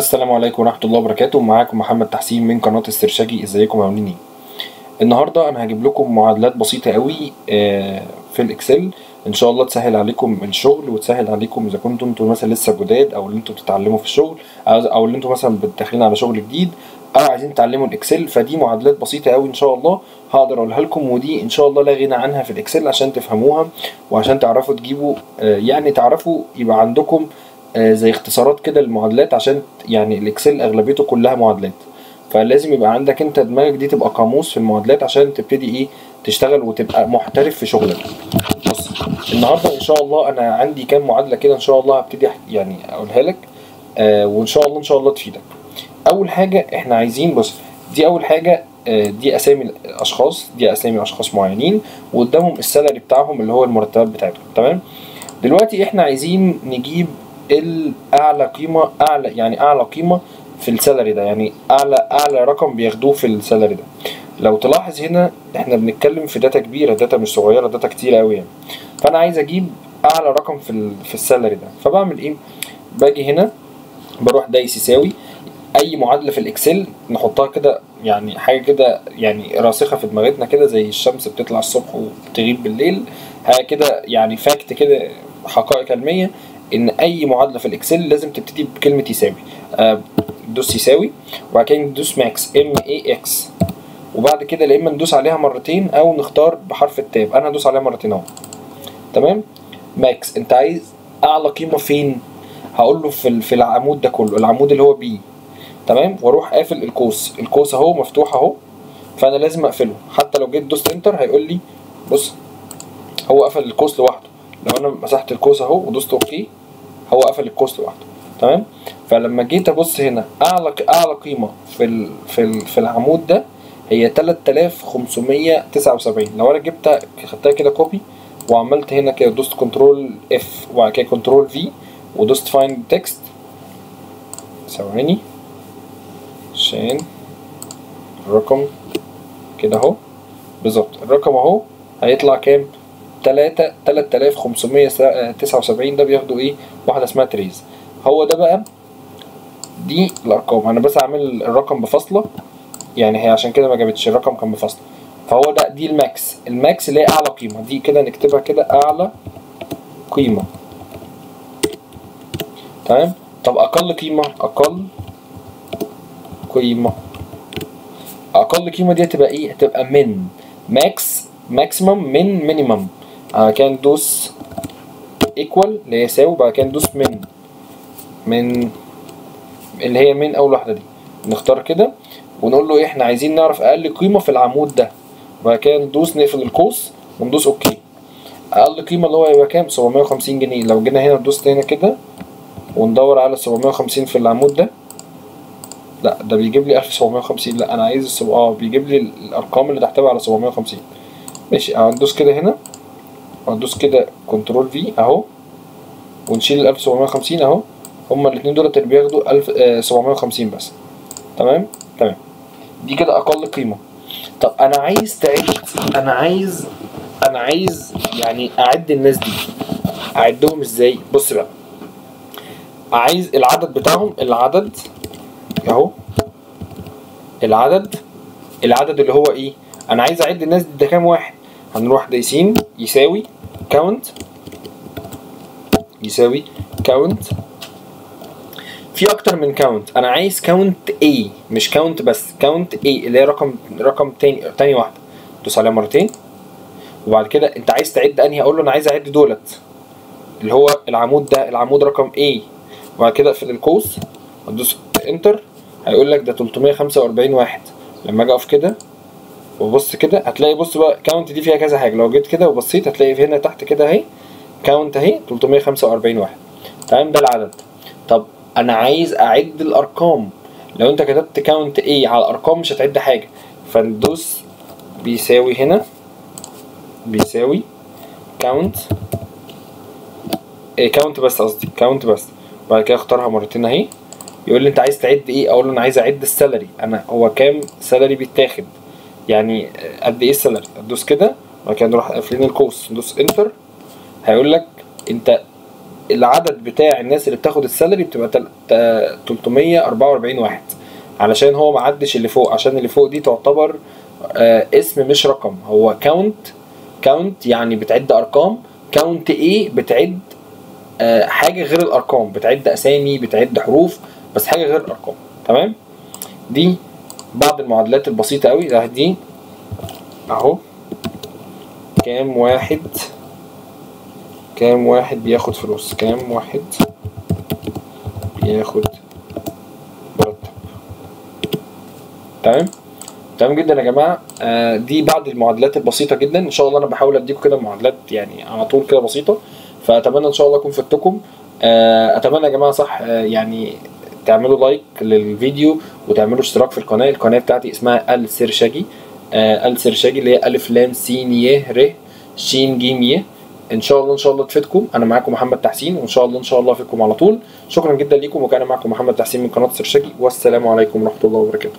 السلام عليكم ورحمة الله وبركاته. معاكم محمد تحسين من قناة السرشاجي إزيكم عاملين إيه النهاردة أنا هجيب لكم معادلات بسيطة قوي آه، في الإكسل. إن شاء الله تسهل عليكم الشغل وتسهل عليكم إذا كنتوا أنتوا مثلا لسه جداد أو اللي أنتوا بتتعلموا في الشغل أو اللي أنتوا مثلا داخلين على شغل جديد. أو عايزين تتعلموا الإكسل فدي معادلات بسيطة قوي إن شاء الله هقدر أقولها لكم. ودي إن شاء الله لا غنى عنها في الإكسل عشان تفهموها وعشان تعرفوا تجيبوا آه، يعني تعرفوا يبقى عندكم زي اختصارات كده للمعادلات عشان يعني الإكسل أغلبيته كلها معادلات. فلازم يبقى عندك أنت دماغك دي تبقى قاموس في المعادلات عشان تبتدي إيه تشتغل وتبقى محترف في شغلك. بص النهارده إن شاء الله أنا عندي كام معادلة كده إن شاء الله هبتدي يعني أقولها لك آه وإن شاء الله إن شاء الله تفيدك. أول حاجة إحنا عايزين بص دي أول حاجة آه، دي أسامي الأشخاص دي أسامي أشخاص معينين وقدامهم ال salary بتاعهم اللي هو المرتبات بتاعتهم تمام؟ دلوقتي إحنا عايزين نجيب الأعلى قيمة أعلى يعني أعلى قيمة في ال salary ده يعني أعلى أعلى رقم بياخدوه في ال salary ده. لو تلاحظ هنا إحنا بنتكلم في data كبيرة data مش صغيرة data كتير قوي يعني. فأنا عايز أجيب أعلى رقم في في ال salary ده. فبعمل إيه؟ باجي هنا بروح دايس يساوي أي معادلة في ال Excel نحطها كده يعني حاجة كده يعني راسخة في دماغتنا كده زي الشمس بتطلع الصبح وبتغيب بالليل حاجة كده يعني fact كده حقائق علمية. إن أي معادلة في ال Excel لازم تبتدي بكلمة يساوي. آه، دوس يساوي وبعد كده ندوس max M A X وبعد كده يا إما ندوس عليها مرتين أو نختار بحرف ال tab. أنا هدوس عليها مرتين أهو. تمام؟ max أنت عايز أعلى قيمة فين؟ هقول له في في العمود ده كله العمود اللي هو B تمام؟ وأروح قافل القوس. القوس أهو مفتوح أهو. فأنا لازم أقفله. حتى لو جيت دوست enter هيقول لي بص هو قفل القوس لوحده. لو أنا مسحت القوس أهو ودوست okay هو قفل القوس لوحده. تمام؟ فلما جيت أبص هنا أعلى أعلى قيمة في ال في ال في العمود ده هي 3579 لو أنا جبتها خدتها كده copy وعملت هنا كده دوست control F وبعد كده control V ودوست find text ثواني. عشان الرقم كده أهو. بالظبط. الرقم أهو هيطلع كام؟ تلاتة تلات آلاف خمسمية تسعة وسبعين. ده بياخدوا إيه؟ واحدة اسمها تريز. هو ده بقى دي الأرقام. أنا بس أعمل الرقم بفاصلة يعني هي عشان كده ما جابتش الرقم كان بفاصلة فهو ده دي ال max. ال max اللي هي أعلى قيمة. دي كده نكتبها كده أعلى قيمة. تمام؟ طب أقل قيمة أقل قيمة. أقل قيمة دي هتبقى إيه؟ هتبقى min max maximum min minimum بعد كده ندوس equal اللي هي يساوي بعد كده ندوس min min اللي هي من أول واحدة دي. نختار كده ونقول له إحنا عايزين نعرف أقل قيمة في العمود ده. بعد كده ندوس نقفل القوس وندوس OK. أقل قيمة اللي هو يبقى كام؟ 750 جنيه. لو جينا هنا ندوس هنا كده وندور على 750 في العمود ده. لا ده بيجيب لي 1750 لا أنا عايز. آه بيجيب لي الأرقام اللي تحتوي على 750 ماشي هندوس كده هنا. وهندوس كده control في اهو ونشيل ال 1750 اهو. هما الاثنين دول اللي بياخدوا 1000 آه 750 بس. تمام؟ تمام. دي كده أقل قيمة. طب أنا عايز تعد أنا عايز أنا عايز يعني أعد الناس دي. أعدهم إزاي؟ بص بقى. عايز العدد بتاعهم العدد أهو. العدد العدد اللي هو إيه؟ أنا عايز أعد الناس دي. ده كام واحد؟ هنروح دايسين يساوي count يساوي count في أكتر من count أنا عايز count A مش count بس count A اللي هي رقم رقم تاني تاني واحدة. دوس عليها مرتين. وبعد كده أنت عايز تعد أنهي؟ أقول له أنا عايز أعد دولت. اللي هو العمود ده العمود رقم A. وبعد كده اقفل القوس ادوس enter هيقول لك ده 345 واحد. لما أجي أقف كده وبص كده هتلاقي بص بقى count دي فيها كذا حاجة. لو جيت كده وبصيت هتلاقي هنا تحت كده اهي count اهي 345 واحد. تمام؟ ده العدد. طب أنا عايز أعد الأرقام. لو أنت كتبت count A على الأرقام مش هتعد حاجة. فندوس بيساوي هنا بيساوي count A count بس قصدي count بس. بعد كده اختارها مرتين اهي. يقول لي أنت عايز تعد إيه؟ أقول له أنا عايز أعد ال salary. أنا هو كام؟ salary بيتاخد. يعني قد إيه ال salary ادوس كده بعد كده نروح قافلين القوس ندوس enter هيقول لك انت العدد بتاع الناس اللي بتاخد ال salary بتبقى تل- تا- 344 واحد. علشان هو ما عدش اللي فوق عشان اللي فوق دي تعتبر آه، اسم مش رقم. هو count count يعني بتعد أرقام count A بتعد آه، حاجة غير الأرقام. بتعد أسامي بتعد حروف بس حاجة غير الأرقام. تمام؟ دي بعض المعادلات البسيطة قوي ده دي أهو. كام واحد؟ كام واحد بياخد فلوس؟ كام واحد بياخد مرتب؟ تمام؟ تمام جدا يا جماعة. آه دي بعض المعادلات البسيطة جدا. إن شاء الله أنا بحاول أديكم كده معادلات يعني على طول كده بسيطة. فأتمنى إن شاء الله أكون فدتكم. آه أتمنى يا جماعة صح آه يعني تعملوا لايك للفيديو وتعملوا اشتراك في القناة. القناة بتاعتي اسمها السرشاجي آه السرشاجي اللي هي ألف لام س ي ر ش ج ي إن شاء الله إن شاء الله تفيدكم. أنا معاكم محمد تحسين وإن شاء الله إن شاء الله أفيدكم على طول. شكرا جدا ليكم وكان معكم محمد تحسين من قناة سرشاجي والسلام عليكم ورحمة الله وبركاته.